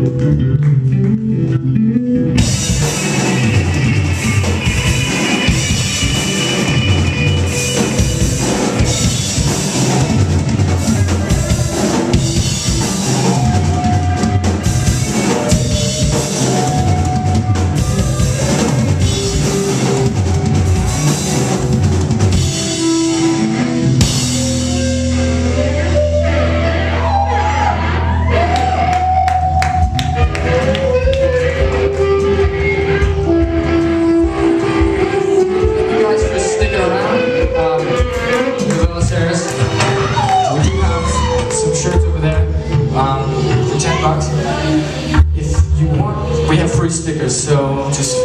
Música If you want, we have free stickers, so just